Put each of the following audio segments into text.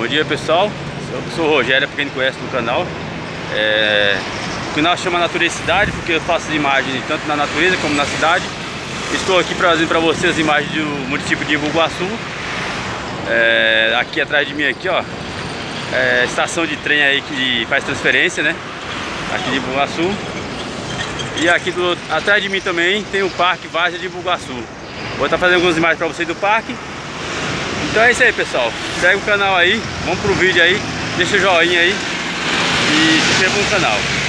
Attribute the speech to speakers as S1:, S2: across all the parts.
S1: Bom dia pessoal, eu sou o Rogério, pra quem não conhece no canal. É... O canal chama Natureza Cidade porque eu faço imagens tanto na natureza como na cidade. Estou aqui trazendo para vocês as imagens do município de Ibuguaçu é... Aqui atrás de mim aqui ó é... Estação de trem aí que faz transferência né Aqui de Ibuguaçu E aqui do... atrás de mim também tem o Parque Várzea de Ibuguaçu Vou estar fazendo algumas imagens para vocês do parque então é isso aí pessoal, segue o canal aí, vamos pro vídeo aí, deixa o joinha aí e se inscreva no canal.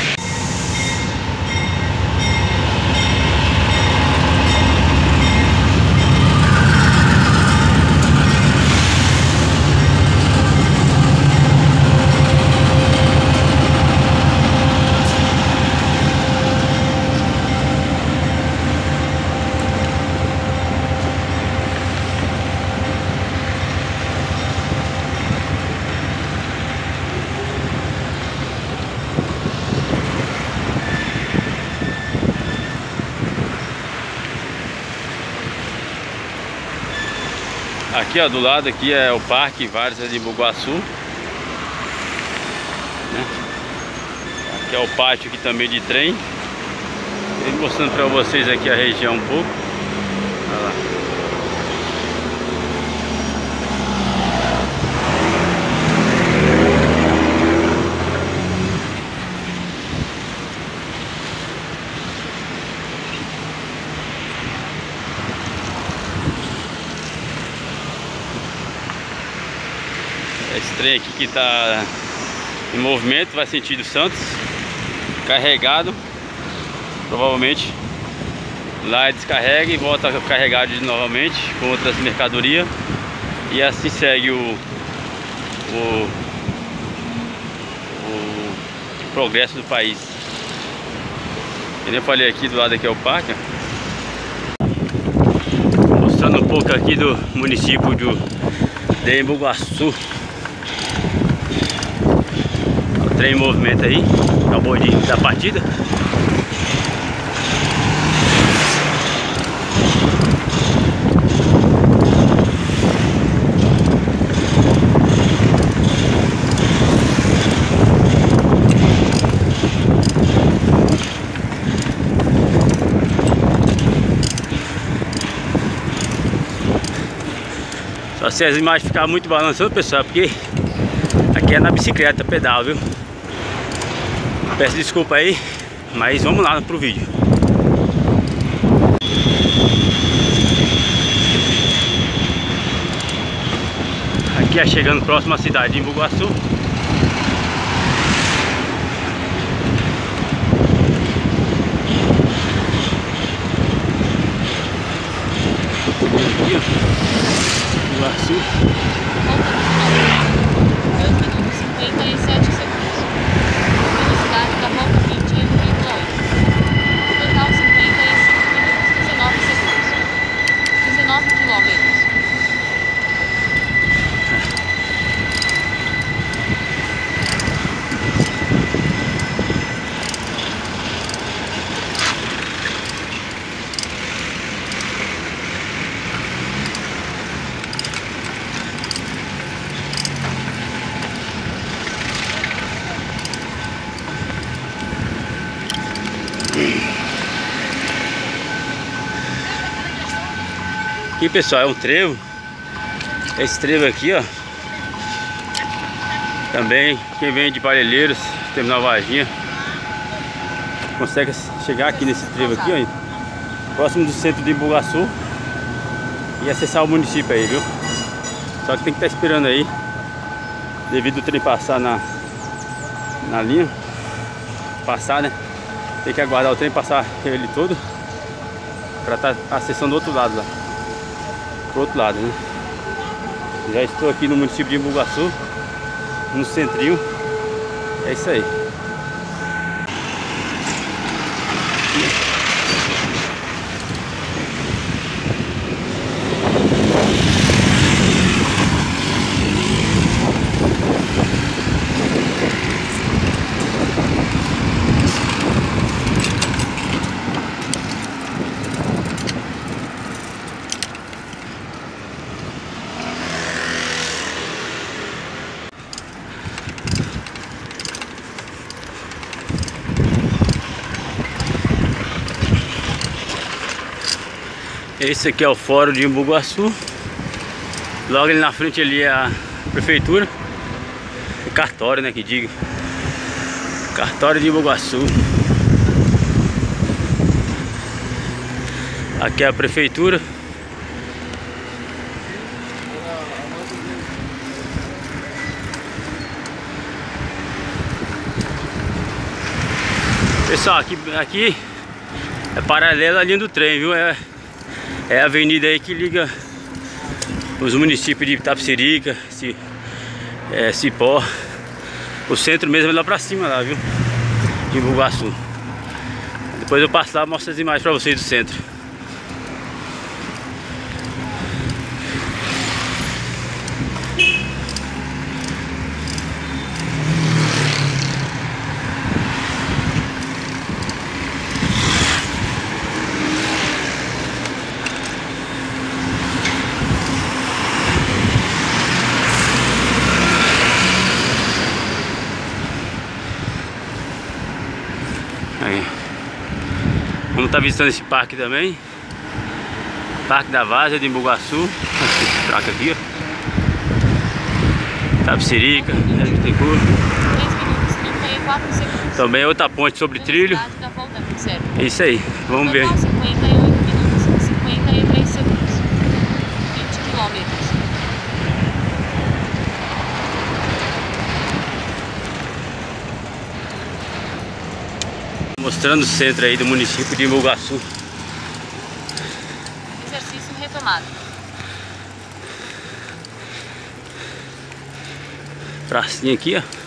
S1: Aqui ó, do lado aqui é o Parque Várzea de Buguaçu né? Aqui é o pátio aqui também de trem. Mostrando para vocês aqui a região um pouco. Olha lá Esse trem aqui que está em movimento, vai sentido Santos Carregado Provavelmente. Lá descarrega e volta carregado novamente Com outras mercadorias. E assim segue o O, o progresso do país. Eu falei aqui, do lado aqui é o parque Mostrando um pouco aqui do município de Embuguaçu trem em movimento aí, acabou de dar partida. Se as imagens ficarem muito balançando, pessoal, porque aqui é na bicicleta pedal, viu? Peço desculpa aí, mas vamos lá pro vídeo. Aqui é chegando próximo à cidade de Bugaçu. Aqui, ó. Bugaçu. Aqui pessoal é um trevo. Esse trevo aqui ó. Também quem vem de Parelheiros Terminal Varginha Consegue chegar aqui nesse trevo aqui ó Próximo do centro de Bugaçu E acessar o município aí viu? Só que tem que estar tá esperando aí Devido o trem passar na Na linha Passar né? Tem que aguardar o trem passar ele todo Pra estar tá acessando do outro lado lá pro outro lado, né? Já estou aqui no município de Imbugaçu, no centrinho. É isso aí. Esse aqui é o fórum de Imbuguaçu. Logo ali na frente ali é a prefeitura. Cartório, né, que diga. Cartório de Imbuguaçu. Aqui é a prefeitura. Pessoal, aqui, aqui é paralela à linha do trem, viu? É, é a avenida aí que liga os municípios de Itapecerica, é, Cipó. O centro mesmo é lá pra cima lá, viu? De Bugaçu. Depois eu passo lá e mostro as imagens pra vocês do centro. Estar tá visitando esse parque também. Parque da Vaza de Imbuguaçu. Essa placa aqui, ó. Tapsirica, Bittencourt. 3 minutos 34 segundos. Também outra ponte sobre trilho. É isso aí, vamos ver. 58 minutos 53 segundos. 20 quilômetros. Mostrando o centro aí do município de Imbugaçu.
S2: Exercício retomado.
S1: Pracinha aqui, ó.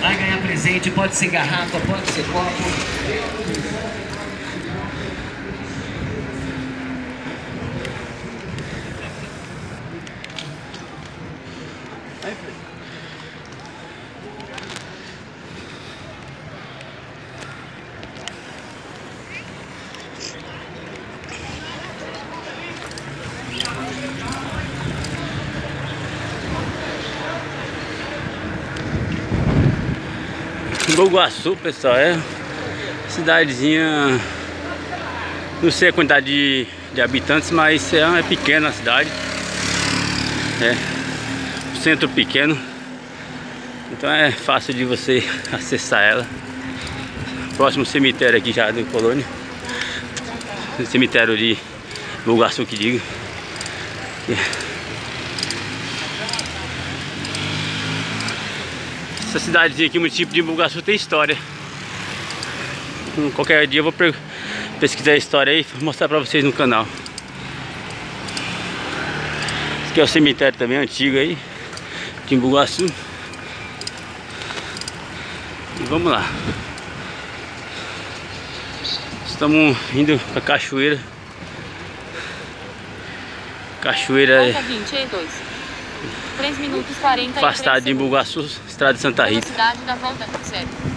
S3: Vai ganhar presente, pode ser garrafa, pode ser copo.
S1: Boguaçu, pessoal, é. Cidadezinha, não sei a quantidade de, de habitantes, mas é, é pequena a cidade, é centro pequeno, então é fácil de você acessar ela. Próximo cemitério aqui já do Colônia, cemitério de Boguaçu que digo. Essa cidadezinha aqui, município de Bugaçu, tem história. Então, qualquer dia eu vou pesquisar a história aí e mostrar pra vocês no canal. Esse aqui é o cemitério também antigo aí, de Bugaçu. E vamos lá. Estamos indo pra cachoeira. Cachoeira.
S2: 22. 3 minutos 40
S1: Afastado de Imbuguaçu, estrada de Santa Rita.
S2: Velocidade da volta, sério.